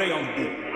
Greyhound Book.